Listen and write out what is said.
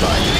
Bye.